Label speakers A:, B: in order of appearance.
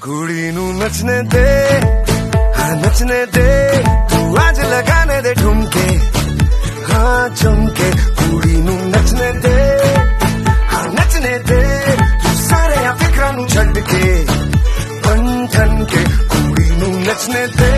A: ਕੁੜੀ ਨੂੰ ਨੱਚਨੇ ਦੇ ਹਾਂ ਨੱਚਨੇ ਦੇ ਤੂੰ ਅੱਜ ਲਗਾਣੇ ਦੇ ਠੁਮਕੇ ਹਾਂ ਝੁਮਕੇ ਕੁੜੀ ਨੂੰ ਨੱਚਨੇ ਦੇ ਹਾਂ ਨੱਚਨੇ ਦੇ ਤੂੰ ਸਾਰੇ ਫਿਕਰਾਂ ਨੂੰ ਛੱਡ ਕੇ ਬਨ ਠਨ ਕੇ ਕੁੜੀ ਨੂੰ ਨੱਚਨੇ ਦੇ